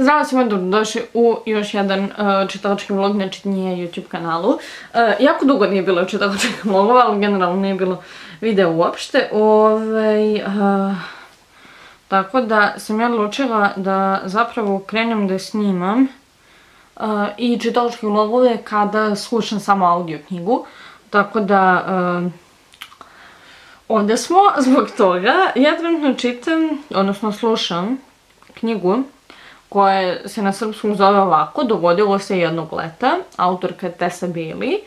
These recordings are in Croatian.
Zdravo svima, dobrodošli u još jedan uh, čitalački vlog, znači nije YouTube kanalu. Uh, jako dugo nije bilo čitalačkih vlogova, ali generalno nije bilo videa uopšte. Ove, uh, tako da sam ja odlučila da zapravo krenem da snimam i čitalačke vlogove kada slušam samo audio knjigu. Tako da... Ovdje smo zbog toga. Ja trenutno čitam, odnosno slušam knjigu koja se na srpskom zove ovako, Dogodilo se jednog leta, autorka je Tessa Bailey.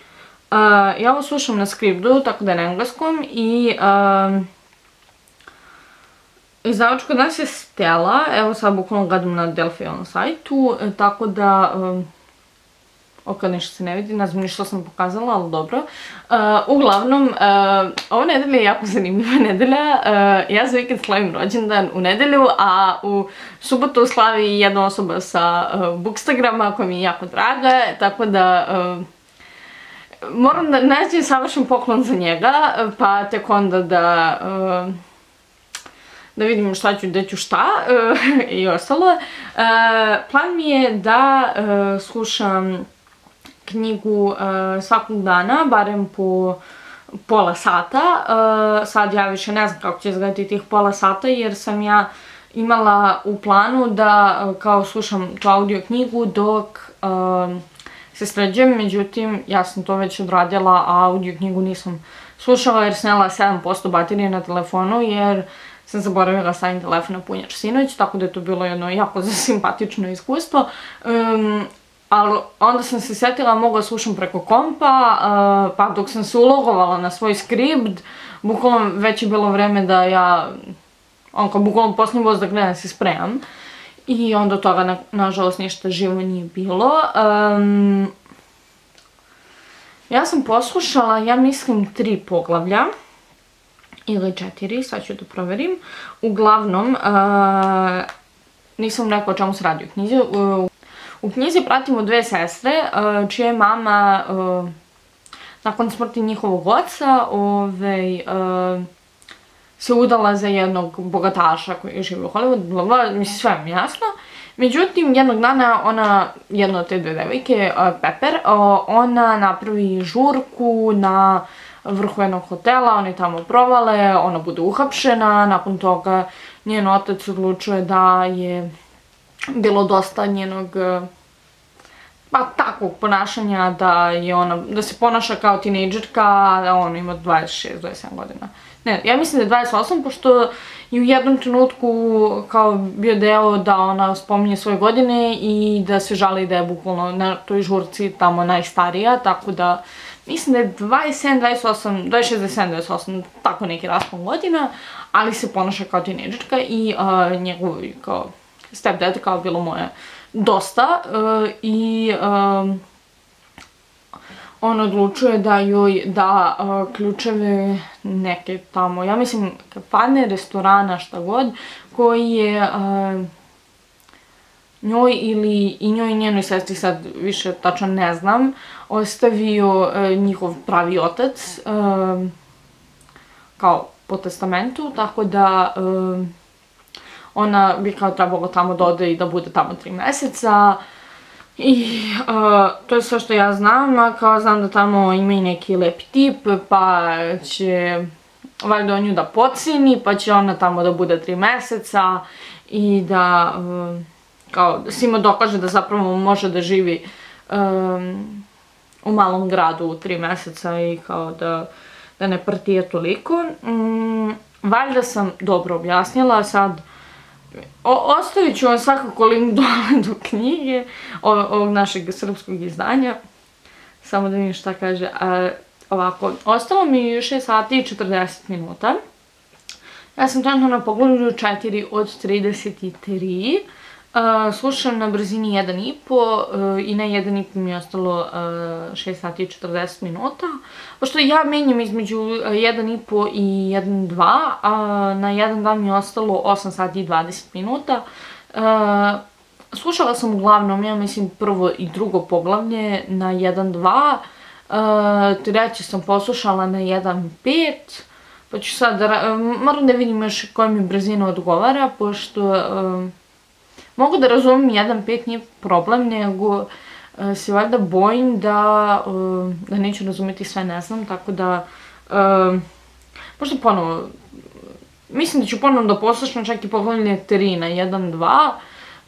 Uh, ja ovo slušam na skriptu, tako da je na engleskom i uh, izdavač kod nas je Stella, evo sad bukvalno gledam na Delphi sajtu, tako da Ok, ništa se ne vidi, ne znam ni što sam pokazala, ali dobro. Uh, uglavnom, uh, ova nedelja je jako zanimljiva nedelja. Uh, ja za vikend slavim rođendan u nedelju, a u subotu slavi jedna osoba sa Bookstagrama koja mi je jako draga, tako da... Moram da nađem savršen poklon za njega, pa tek onda da... Da vidim šta ću, gde ću šta i ostalo. Plan mi je da slušam knjigu uh, svakog dana, barem po pola sata. Uh, sad ja više ne znam kako će izgledati tih pola sata jer sam ja imala u planu da uh, kao slušam tu audio knjigu dok se sređem, međutim ja sam to već odradila, a audio knjigu nisam slušala jer snela 7% baterije na telefonu jer sam zaboravila stavim telefon na punjač sinoć, tako da je to bilo jedno jako simpatično iskustvo. Ali onda sam se sjetila, mogla slušam preko kompa, pa dok sam se ulogovala na svoj skript, bukvalno već je bilo vreme da ja, on kao bukvalno posljednji voz da gledam se spremam. I onda toga, na, nažalost, ništa živo nije bilo. Ja sam poslušala, ja mislim, tri poglavlja. Ili četiri, sad ću da proverim. Uglavnom, nisam rekla o čemu se radi u knjizi. U knjizi pratimo dve sestre, uh, čije mama uh, nakon smrti njihovog oca ovaj, uh, se udala za jednog bogataša koji živi u Hollywoodu, mislim sve mi jasno. Međutim, jednog dana ona, jedna od te dve devojke, Pepper, ona napravi žurku na vrhu jednog hotela, oni tamo provale, ona bude uhapšena, nakon toga njen otac odlučuje da je bilo dosta njenog e, pa takvog ponašanja da je ona, da se ponaša kao tinejdžerka, da ona ima 26-27 godina. Ne, ja mislim da je 28, pošto je u jednom trenutku kao bio deo da ona spominje svoje godine i da se žali da je bukvalno na toj žurci tamo najstarija, tako da mislim da je 27, 28, 26, 27, 28, tako neki raspon godina, ali se ponaša kao tinejdžerka i uh, njegov kao stepdad kao bilo moje. Dosta uh, i on odlučuje da joj da uh, ključeve neke tamo, ja mislim kafane, restorana, šta god, koji je njoj ili i njoj i njenoj sestri, sad više tačno ne znam, ostavio uh, njihov pravi otac kao po testamentu, tako da ona bi kao trebalo tamo da i da bude tamo tri meseca. I uh, to je sve što ja znam, a kao znam da tamo ima i neki lepi tip, pa će valjda on nju da pocini, pa će ona tamo da bude tri meseca i da uh, kao svima dokaže da zapravo može da živi um, u malom gradu u tri meseca i kao da, da ne partije toliko. Um, valjda sam dobro objasnila, sad O, ostavit ću vam svakako link dole do knjige, ovog našeg srpskog izdanja. Samo da vidim šta kaže. A, ovako, ostalo mi 6 sati i 40 minuta. Ja sam trenutno na pogledu 4 od 33. Uh, slušam na brzini 1,5 uh, i na 1,5 mi je ostalo uh, 6 sati i 40 minuta. Pošto ja menjam između 1,5 i 1,2, a na 1,2 mi je ostalo 8 sati i 20 minuta. Slušala sam uglavnom, ja mislim, prvo i drugo poglavlje na 1,2. Uh, treće sam poslušala na 1,5. Pa ću sad, moram da vidim još koja mi brzina odgovara, pošto... Mogu da razumim jedan pet nije problem, nego e, se valjda bojim da, e, da neću razumjeti sve, ne znam, tako da e, možda ponovo mislim da ću ponovno da poslušam čak i poglavlje 3 na 1-2,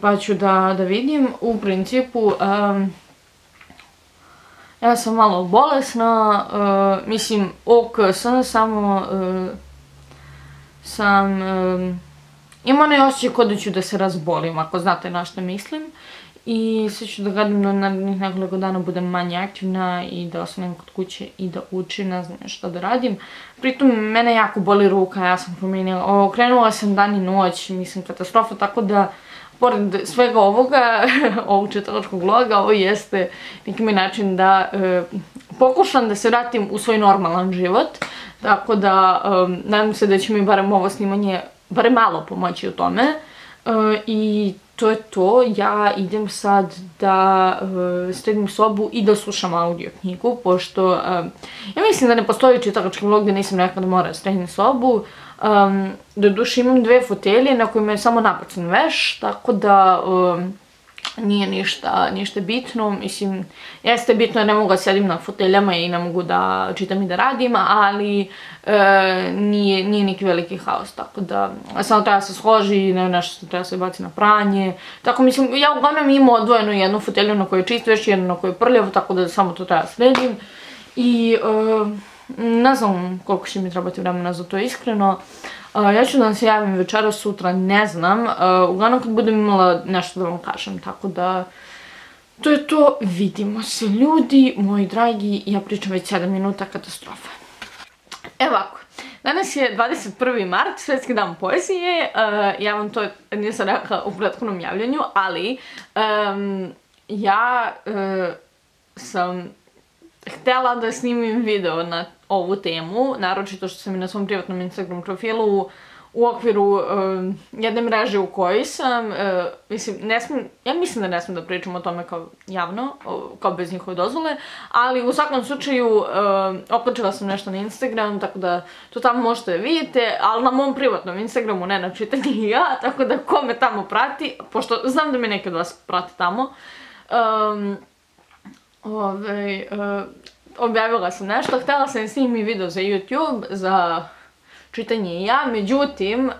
pa ću da, da vidim. U principu, ja sam malo bolesna, mislim, ok sam, samo uh, sam, ima onaj osjećaj kod da ću da se razbolim, ako znate na što mislim. I sve ću da gledam da narednih nekoliko dana budem manje aktivna i da ostanem kod kuće i da učim, ne znam da radim. Pritom, mene jako boli ruka, ja sam promijenila, okrenula sam dan i noć, mislim, katastrofa, tako da, pored svega ovoga, ovog četvrtskog vloga, ovo jeste neki mi način da e, pokušam da se vratim u svoj normalan život. Tako da, e, nadam se da će mi barem ovo snimanje, barem malo pomoći u tome. E, I to je to, ja idem sad da sredim sobu i da slušam audio knjigu, pošto uh, ja mislim da ne postoji čitalački vlog gdje nisam rekla da mora sredim sobu. Um, do duše imam dve fotelje na kojima je samo napacan veš, tako da nije ništa, ništa bitno. Mislim, jeste bitno jer ne mogu da sedim na foteljama i ne mogu da čitam i da radim, ali e, nije, nije neki veliki haos, tako da samo treba se složi, ne nešto što treba se baci na pranje. Tako mislim, ja uglavnom imam odvojenu jednu fotelju na kojoj je čist veš, jednu na kojoj je prljav, tako da samo to treba sredim. I e, ne znam koliko će mi trebati vremena za to iskreno. Ja ću da se javim večera, sutra, ne znam. Uglavnom kad budem imala nešto da vam kažem, tako da... To je to, vidimo se ljudi, moji dragi, ja pričam već 7 minuta katastrofa. Evo ovako, danas je 21. mart, Svetski dan poezije, ja vam to nisam rekla u prethodnom javljanju, ali ja sam htjela da snimim video na ovu temu, naročito što sam i na svom privatnom Instagram profilu u okviru jedne mreže u kojoj sam, mislim, ne smijem, ja mislim da ne smijem da pričam o tome kao javno, kao bez njihove dozvole, ali u svakom slučaju uh, sam nešto na Instagram, tako da to tamo možete da vidite, ali na mom privatnom Instagramu, ne na čitanji ja, tako da ko me tamo prati, pošto znam da mi neki od vas prati tamo, um, Ove, uh, objavila sam nešto, htjela sam snimi video za YouTube, za čitanje i ja, međutim, uh,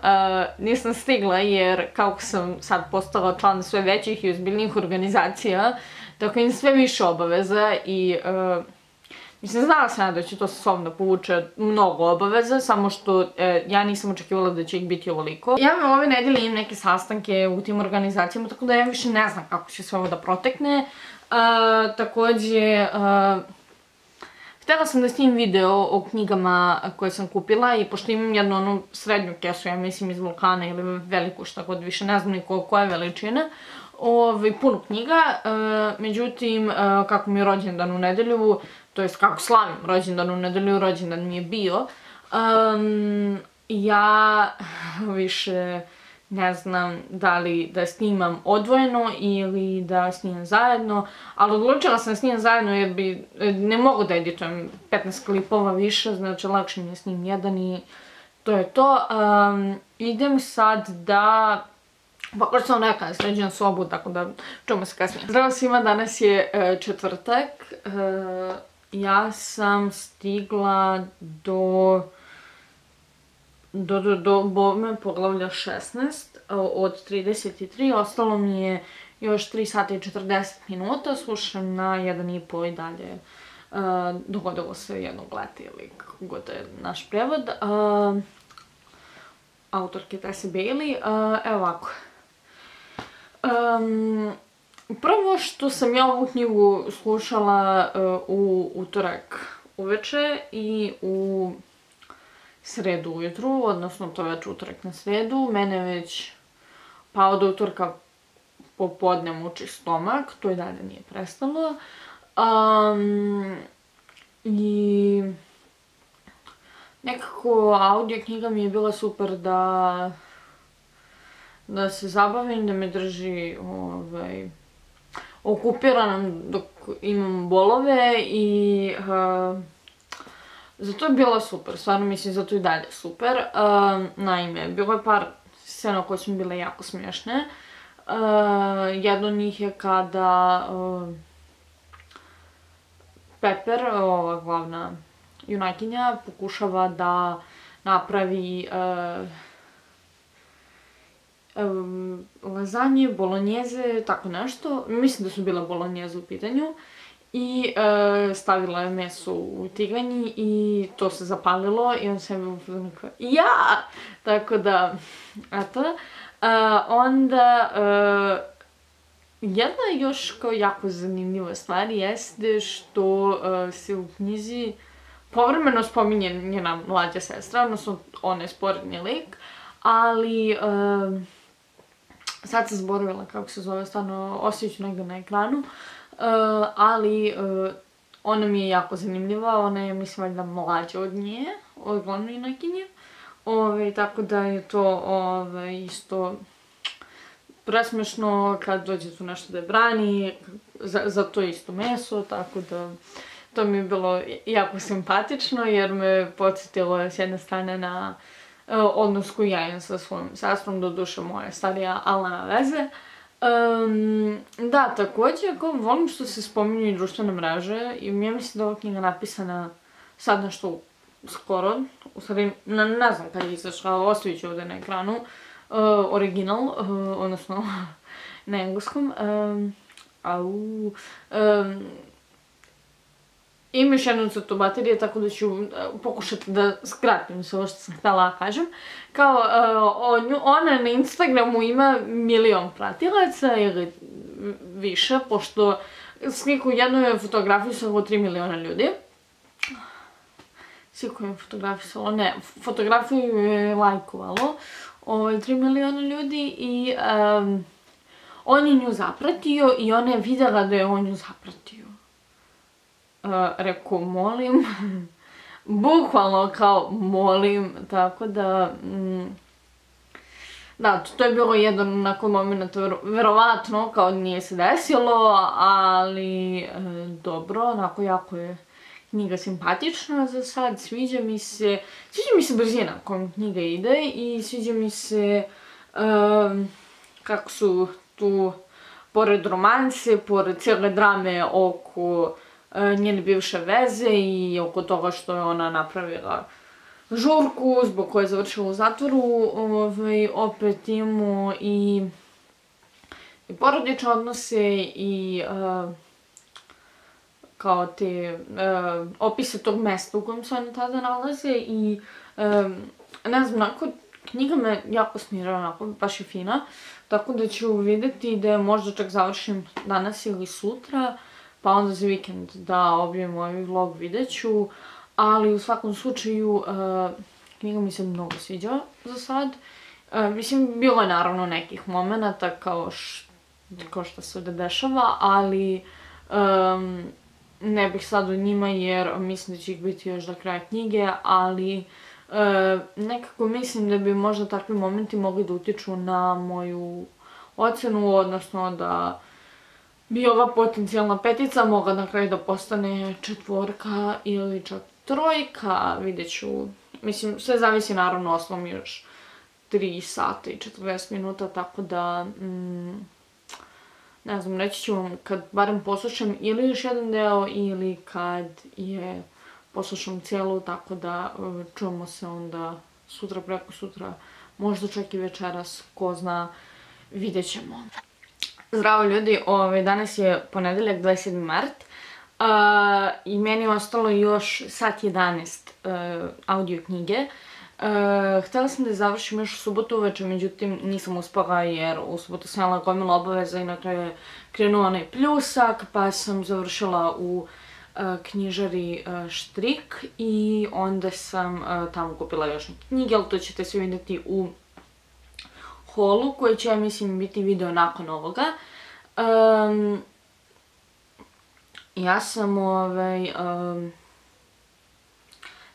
nisam stigla jer kako sam sad postala član sve većih i ozbiljnijih organizacija, tako im sve više obaveza i uh, Mislim, znala sam da će to sa sobom da povuče mnogo obaveza, samo što ja nisam očekivala da će ih biti ovoliko. Ja vam ove nedelje imam neke sastanke u tim organizacijama, tako da ja više ne znam kako će sve ovo da protekne. Uh, također, htjela sam da snimim video o knjigama koje sam kupila i pošto imam jednu onu srednju kesu, ja mislim iz Vulkana ili veliku šta god više, ne znam ni koja je veličina, ovaj, puno knjiga, uh, međutim, kako mi je rođendan u nedelju, to jest kako slavim rođendan u nedelju, rođendan mi je bio, ja više ne znam da li da snimam odvojeno ili da snimam zajedno, ali odlučila sam da snimam zajedno jer bi, ne mogu da editujem 15 klipova više, znači lakše mi je snim jedan i to je to. Idem sad da pa kao sam rekla, sređujem sobu, tako da čujemo se kasnije. Zdravo svima, danas je uh, četvrtak. Uh, ja sam stigla do do, do, do bome poglavlja 16 od 33, ostalo mi je još 3 sata i 40 minuta, slušam na 1,5 i dalje. Uh, dogodilo se jednog leta ili kako god je naš prevod. Uh, autorke Tessie Bailey. Uh, evo ovako. Um, prvo što sam ja ovu knjigu slušala uh, u utorak uveče i u sredu ujutru, odnosno to je već utorak na sredu. Mene već pa od utorka popodne muči stomak, to i dalje nije prestalo. I nekako audio knjiga mi je bila super da da se zabavim, da me drži ovaj, dok imam bolove i Zato je bila super, stvarno mislim zato i dalje super. naime, bilo je par scena koje su mi bile jako smiješne. jedno od njih je kada Pepper, ova glavna junakinja, pokušava da napravi lazanje, bolonjeze, tako nešto. Mislim da su bile bolonjeze u pitanju. I e, stavila je meso u tiganji i to se zapalilo i on u kao ja! Tako da, eto. E, onda, e, jedna još kao jako zanimljiva stvar jeste što se u knjizi povremeno spominje njena mlađa sestra, odnosno ona je sporedni lik, ali sad se zboravila kako se zove, stvarno osjeću negdje na ekranu. Uh, ali uh, ona mi je jako zanimljiva, ona je mislim valjda mlađa od nje, od glavne junakinje. Tako da je to isto presmešno kad dođe tu nešto da je brani, za, za to isto meso, tako da to mi je bilo jako simpatično jer me podsjetilo s jedne strane na uh, odnos koji ja imam sa svojom sestrom, do duše moje starija, ali nema veze. Da, takođe, ako volim što se spominju i društvene mreže i ja mislim da ova knjiga napisana sad nešto skoro, u stvari, ne, znam kad je izašla, ostavit ću ovde na ekranu, original, odnosno na engleskom. Um, au, Ima još jednu crtu baterije, tako da ću uh, pokušati da skratim sve ovo što sam htjela kažem. Kao, uh, ona na Instagramu ima milion pratilaca ili više, pošto sliku jednu je fotografisalo 3 miliona ljudi. Sliku je fotografisalo, ne, fotografiju je lajkovalo ovaj, 3 miliona ljudi i on je nju zapratio i ona je videla da je on nju zapratio uh, rekao molim, bukvalno kao molim, tako da, mm, da, to je bilo jedan nakon momenta, vero, verovatno, kao nije se desilo, ali e, dobro, onako jako je knjiga simpatična za sad, sviđa mi se, sviđa mi se brzina kojom knjiga ide i sviđa mi se kako su tu, pored romanse, pored cijele drame oko njene bivše veze i oko toga što je ona napravila žurku zbog koje je završila u zatvoru, ovaj, opet imamo i, i porodične odnose i uh, kao te uh, opise tog mesta u kojem se oni tada nalaze i ne znam, onako, knjiga me jako smira, onako, baš je fina, tako da ću videti da možda čak završim danas ili sutra, pa onda za vikend da obijem ovaj vlog vidjet ću. Ali u svakom slučaju, uh, knjiga mi se mnogo sviđa za sad. Uh, mislim, bilo je naravno nekih momenta kao, kao što se ovde dešava, ali ne bih sad o njima jer mislim da će ih biti još do kraja knjige, ali uh, nekako mislim da bi možda takvi momenti mogli da utiču na moju ocenu, odnosno da bi ova potencijalna petica mogla na kraju da postane četvorka ili čak trojka, vidjet ću. Mislim, sve zavisi naravno, osnovom još 3 sata i 40 minuta, tako da... Mm, ne znam, reći ću vam kad barem poslušam ili još jedan deo ili kad je poslušam cijelu, tako da e, čujemo se onda sutra, preko sutra, možda čak i večeras, ko zna, vidjet ćemo. Zdravo ljudi, ovaj, danas je ponedeljak 27. mart i meni je ostalo još sat 11 uh, audio knjige. Uh, htjela sam da je završim još u subotu uveče, međutim nisam uspala jer u subotu sam imala gomila obaveza i na kraju je krenuo onaj pljusak, pa sam završila u uh, knjižari Štrik i onda sam tamo kupila još knjige, ali to ćete sve vidjeti u holu, koji će, ja mislim, biti video nakon ovoga. Ja sam, ovaj, um,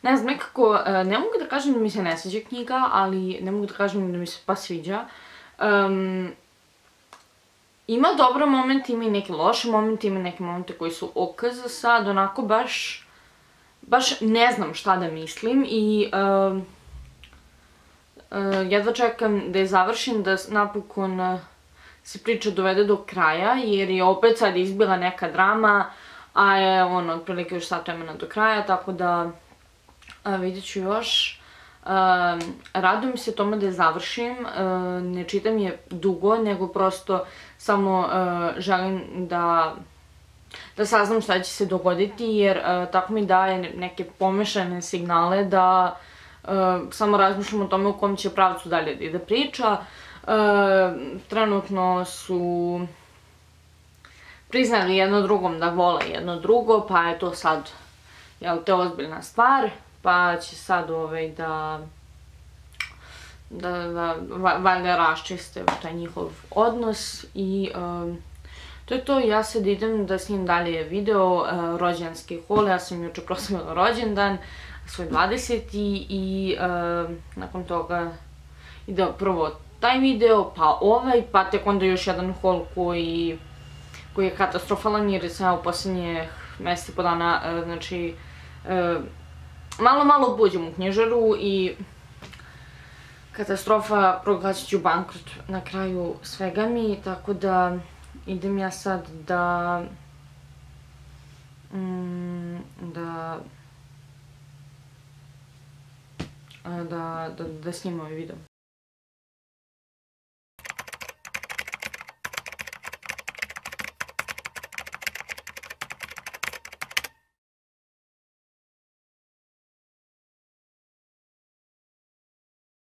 ne znam, nekako, uh, ne mogu da kažem da mi se ne sviđa knjiga, ali ne mogu da kažem da mi se pa sviđa. Ima dobro momente, ima i neke loše momente, ima neke momente koji su ok za sad, onako baš, baš ne znam šta da mislim i jedva čekam da je završim, da napokon uh, se priča dovede do kraja, jer je opet sad izbila neka drama, a je ono, otprilike još sat vremena do kraja, tako da a, vidjet ću još. Um, radujem se tome da je završim, ne čitam je dugo, nego prosto samo želim da da saznam šta će se dogoditi, jer tako mi daje neke pomešane signale da samo razmišljam o tome u kom će pravcu dalje da ide priča. Trenutno su priznali jedno drugom da vole jedno drugo, pa je to sad, jel te, ozbiljna stvar pa će sad ovaj da da, da valjda raščiste taj njihov odnos i to je to, ja sad idem da snim dalje video rođenski hol, ja sam juče proslavila rođendan, svoj 20. i nakon toga ide prvo taj video, pa ovaj, pa tek onda još jedan hol koji, koji je katastrofalan jer sam u posljednje mjeseci po dana, uh, znači, uh, malo malo buđem u knjižaru i katastrofa, proglasit ću bankrot na kraju svega mi, tako da idem ja sad da mm, da da, da, da snimam ovaj video.